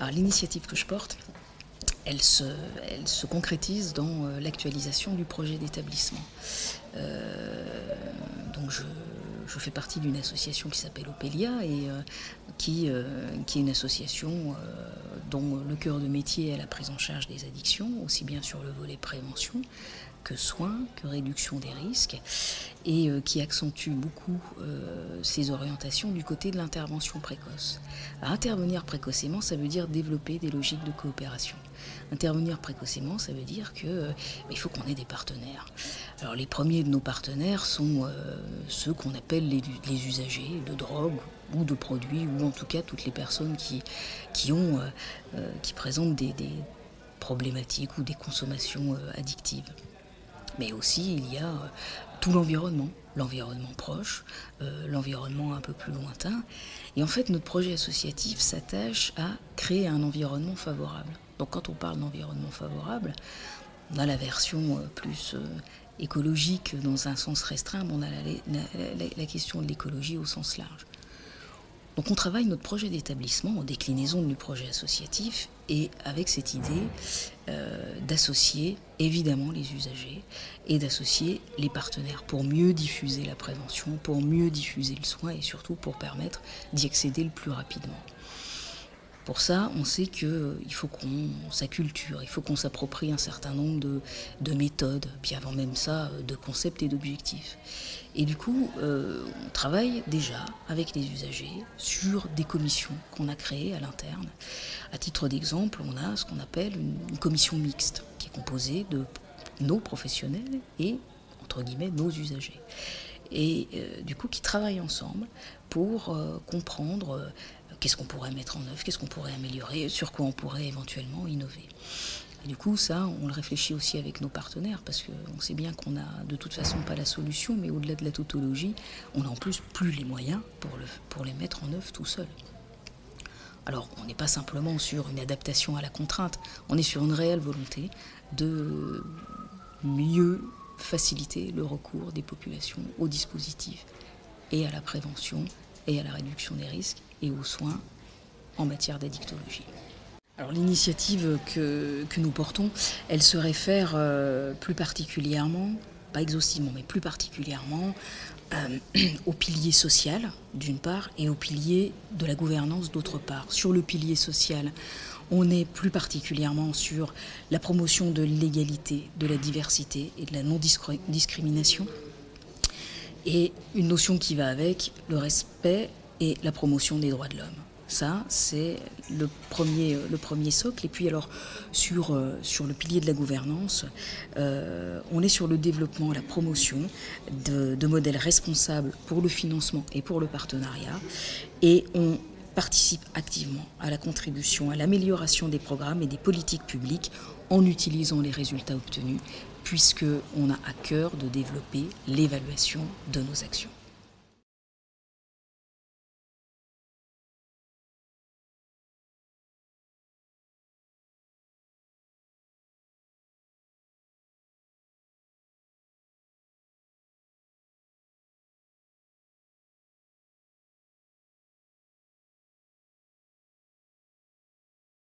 Alors l'initiative que je porte, elle se, elle se concrétise dans euh, l'actualisation du projet d'établissement. Euh, donc je, je, fais partie d'une association qui s'appelle Opelia et euh, qui, qui, est une association dont le cœur de métier est la prise en charge des addictions, aussi bien sur le volet prévention que soins, que réduction des risques, et euh, qui accentue beaucoup euh, ses orientations du côté de l'intervention précoce. Intervenir précocement, ça veut dire développer des logiques de coopération. Intervenir précocement, ça veut dire qu'il euh, faut qu'on ait des partenaires. Alors les premiers de nos partenaires sont ceux qu'on appelle les, usagers de drogue ou de produits, ou en tout cas toutes les personnes qui, présentent des problématiques ou des consommations addictives mais aussi il y a tout l'environnement, l'environnement proche, euh, l'environnement un peu plus lointain. Et en fait, notre projet associatif s'attache à créer un environnement favorable. Donc quand on parle d'environnement favorable, on a la version euh, plus euh, écologique dans un sens restreint, mais on a la question de l'écologie au sens large. Donc on travaille notre projet d'établissement en déclinaison du projet associatif et avec cette idée euh, d'associer évidemment les usagers et d'associer les partenaires pour mieux diffuser la prévention, pour mieux diffuser le soin et surtout pour permettre d'y accéder le plus rapidement. Pour ça, on sait qu'il euh, faut qu'on s'acculture, il faut qu'on s'approprie un certain nombre de, de, méthodes, puis avant même ça, euh, de concepts et d'objectifs. Et du coup, euh, on travaille déjà avec les usagers sur des commissions qu'on a créées à l'interne. À titre d'exemple, on a ce qu'on appelle une, commission mixte, qui est composée de nos professionnels et, entre guillemets, nos usagers et du coup qui travaillent ensemble pour comprendre qu'est-ce qu'on pourrait mettre en œuvre, qu'est-ce qu'on pourrait améliorer, sur quoi on pourrait éventuellement innover. Et du coup, ça, on le réfléchit aussi avec nos partenaires, parce qu'on sait bien qu'on n'a de toute façon pas la solution, mais au-delà de la tautologie, on n'a en plus plus les moyens pour, pour les mettre en œuvre tout seul. Alors, on n'est pas simplement sur une adaptation à la contrainte, on est sur une réelle volonté de mieux faciliter le recours des populations aux dispositifs et à la prévention et à la réduction des risques et aux soins en matière d'addictologie. Alors l'initiative que, que, nous portons, elle se réfère euh, plus particulièrement, pas exhaustivement, mais plus particulièrement euh, au pilier social d'une part et au pilier de la gouvernance d'autre part. Sur le pilier social, on est plus particulièrement sur la promotion de l'égalité, de la diversité et de la non-discrimination. Et une notion qui va avec le respect et la promotion des droits de l'homme. Ça, c'est le premier, le premier socle. Et puis alors, sur, euh, sur le pilier de la gouvernance, euh, on est sur le développement, la promotion de, de modèles responsables pour le financement et pour le partenariat. Et on participe activement à la contribution, à l'amélioration des programmes et des politiques publiques en utilisant les résultats obtenus, puisqu'on a à cœur de développer l'évaluation de nos actions.